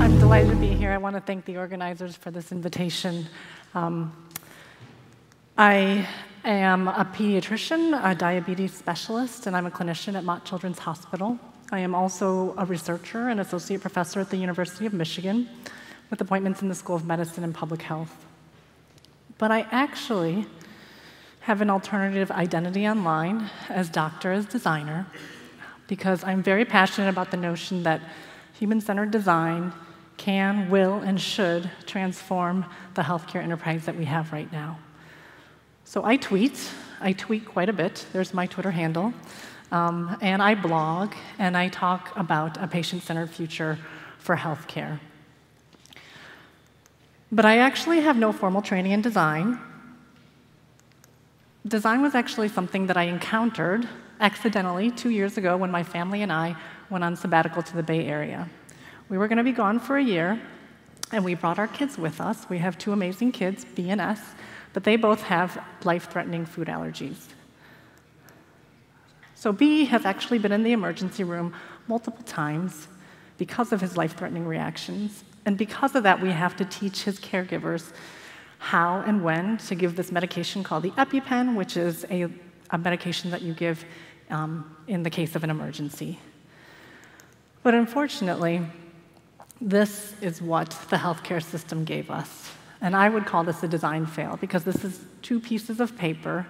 I'm delighted to be here. I want to thank the organizers for this invitation. Um, I am a pediatrician, a diabetes specialist, and I'm a clinician at Mott Children's Hospital. I am also a researcher and associate professor at the University of Michigan with appointments in the School of Medicine and Public Health. But I actually have an alternative identity online as doctor, as designer, because I'm very passionate about the notion that human centered design can, will, and should transform the healthcare enterprise that we have right now. So I tweet. I tweet quite a bit. There's my Twitter handle. Um, and I blog and I talk about a patient centered future for healthcare. But I actually have no formal training in design. Design was actually something that I encountered accidentally two years ago when my family and I went on sabbatical to the Bay Area. We were going to be gone for a year, and we brought our kids with us. We have two amazing kids, B and S, but they both have life threatening food allergies. So B has actually been in the emergency room multiple times because of his life threatening reactions. And because of that, we have to teach his caregivers how and when to give this medication called the EpiPen, which is a, a medication that you give um, in the case of an emergency. But unfortunately, this is what the healthcare system gave us. And I would call this a design fail because this is two pieces of paper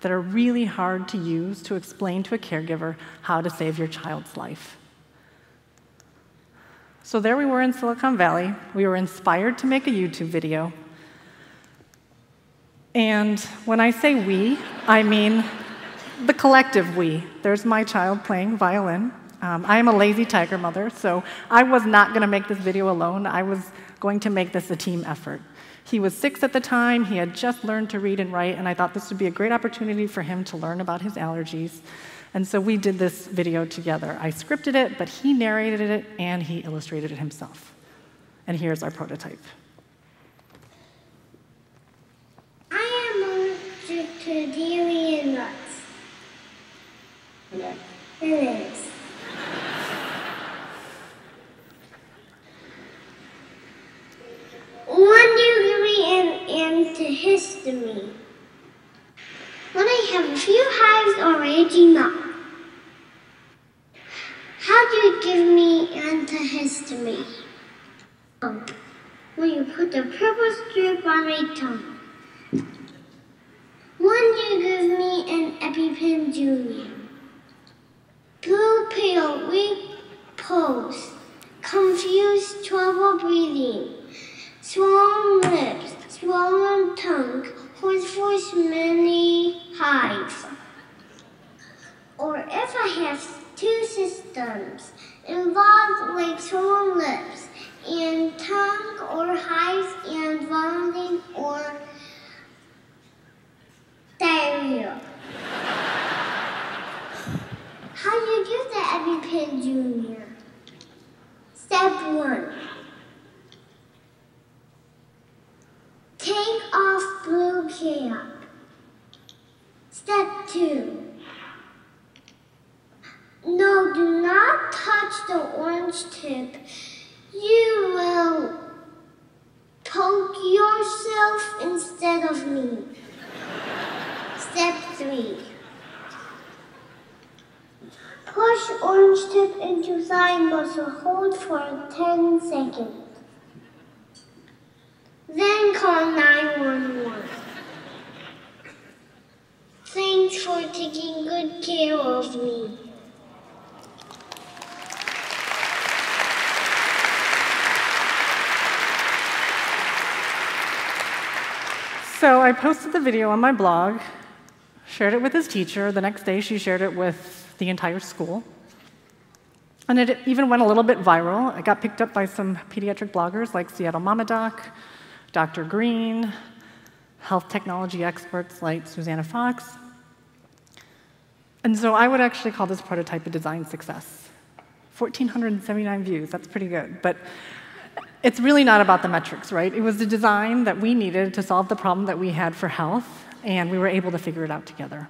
that are really hard to use to explain to a caregiver how to save your child's life. So there we were in Silicon Valley. We were inspired to make a YouTube video. And when I say we, I mean the collective we. There's my child playing violin. Um, I am a lazy tiger mother, so I was not going to make this video alone. I was going to make this a team effort. He was six at the time, he had just learned to read and write, and I thought this would be a great opportunity for him to learn about his allergies. And so we did this video together. I scripted it, but he narrated it and he illustrated it himself. And here's our prototype. I am allergic to dairy and nuts. Bananas. One degree in antihistamine. When I have a few hives or raging up. How do you give me antihistamine? Oh, when you put the purple strip on my tongue. When you give me an EpiPen Junior? Blue pale, weak pulse, confused trouble breathing, swollen lips, swollen tongue, hoarse voice, many hives. Or if I have two systems involved like swollen lips and tongue or hives and vomiting or diarrhea. How do you do the Junior? Step one. Take off blue cap. Step two. No, do not touch the orange tip. You will poke yourself instead of me. Step three. Push orange tip into thigh muscle. Hold for 10 seconds. Then call 911. Thanks for taking good care of me. So I posted the video on my blog, shared it with his teacher. The next day, she shared it with the entire school. And it even went a little bit viral. It got picked up by some pediatric bloggers like Seattle Mama Doc, Dr. Greene, health technology experts like Susannah Fox. And so I would actually call this prototype a design success. 1,479 views, that's pretty good. But it's really not about the metrics, right? It was the design that we needed to solve the problem that we had for health, and we were able to figure it out together.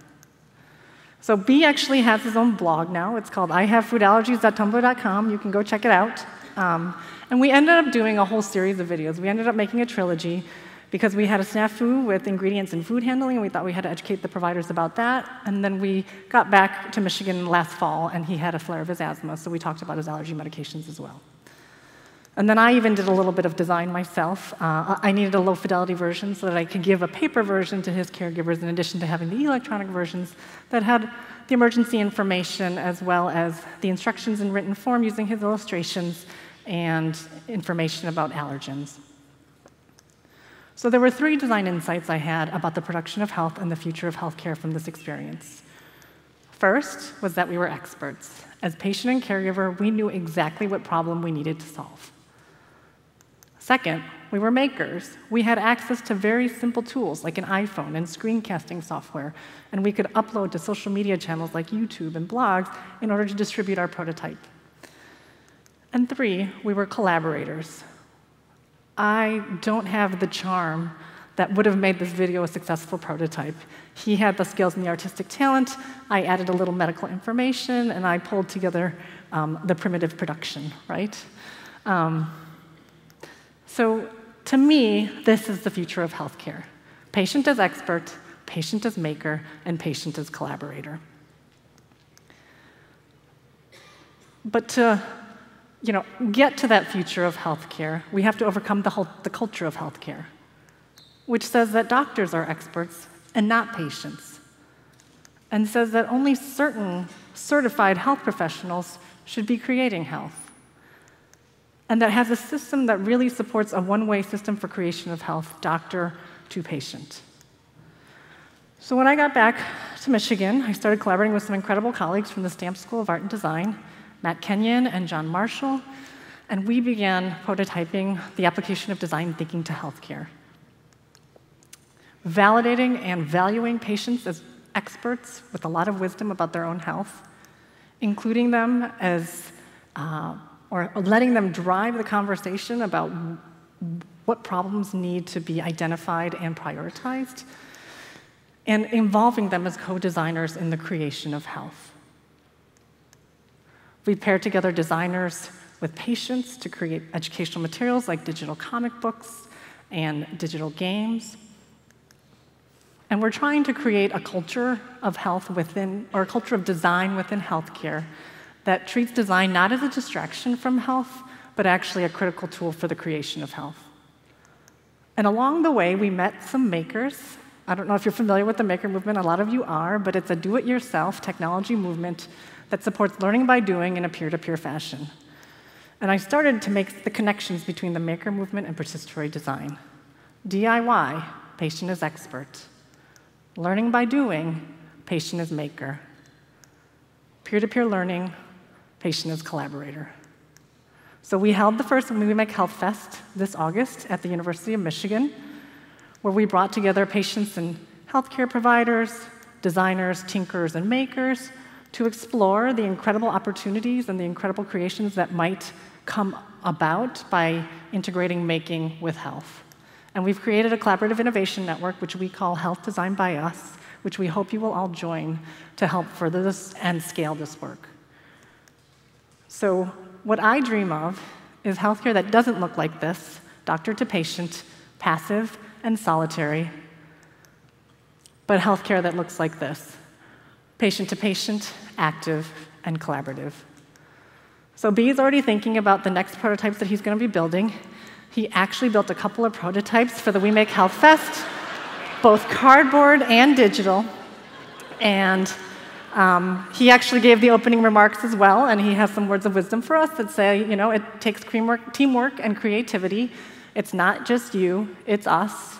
So B actually has his own blog now. It's called ihavefoodallergies.tumblr.com. You can go check it out. Um, and we ended up doing a whole series of videos. We ended up making a trilogy because we had a snafu with ingredients and food handling, and we thought we had to educate the providers about that. And then we got back to Michigan last fall, and he had a flare of his asthma, so we talked about his allergy medications as well. And then I even did a little bit of design myself. Uh, I needed a low fidelity version so that I could give a paper version to his caregivers in addition to having the electronic versions that had the emergency information as well as the instructions in written form using his illustrations and information about allergens. So there were three design insights I had about the production of health and the future of healthcare from this experience. First was that we were experts. As patient and caregiver, we knew exactly what problem we needed to solve. Second, we were makers. We had access to very simple tools like an iPhone and screencasting software, and we could upload to social media channels like YouTube and blogs in order to distribute our prototype. And three, we were collaborators. I don't have the charm that would have made this video a successful prototype. He had the skills and the artistic talent. I added a little medical information, and I pulled together um, the primitive production, right? Um, so, to me, this is the future of healthcare patient as expert, patient as maker, and patient as collaborator. But to you know, get to that future of healthcare, we have to overcome the, whole, the culture of healthcare, which says that doctors are experts and not patients, and says that only certain certified health professionals should be creating health, and that has a system that really supports a one way system for creation of health, doctor to patient. So when I got back to Michigan, I started collaborating with some incredible colleagues from the Stamps School of Art and Design Matt Kenyon and John Marshall, and we began prototyping the application of design thinking to healthcare. Validating and valuing patients as experts with a lot of wisdom about their own health, including them as, uh, or letting them drive the conversation about what problems need to be identified and prioritized, and involving them as co designers in the creation of health. We paired together designers with patients to create educational materials like digital comic books and digital games. And we're trying to create a culture of health within, or a culture of design within healthcare that treats design not as a distraction from health, but actually a critical tool for the creation of health. And along the way, we met some makers. I don't know if you're familiar with the maker movement, a lot of you are, but it's a do it yourself technology movement that supports learning by doing in a peer to peer fashion. And I started to make the connections between the maker movement and participatory design. DIY, patient is expert. Learning by doing, patient is maker. Peer to peer learning, patient is collaborator. So we held the first Make Health Fest this August at the University of Michigan, where we brought together patients and healthcare providers, designers, tinkers, and makers to explore the incredible opportunities and the incredible creations that might come about by integrating making with health. And we've created a collaborative innovation network, which we call Health Design by Us, which we hope you will all join to help further this and scale this work. So, what I dream of is healthcare that doesn't look like this doctor to patient, passive and solitary, but healthcare that looks like this patient to patient, active, and collaborative. So B is already thinking about the next prototypes that he's going to be building. He actually built a couple of prototypes for the We Make Health Fest, both cardboard and digital. And um, he actually gave the opening remarks as well, and he has some words of wisdom for us that say, you know, it takes teamwork and creativity. It's not just you, it's us.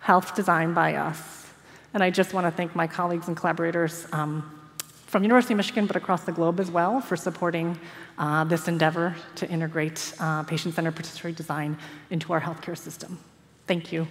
Health designed by us. And I just want to thank my colleagues and collaborators um, from University of Michigan, but across the globe as well, for supporting uh, this endeavor to integrate uh, patient-centered participatory design into our healthcare system. Thank you.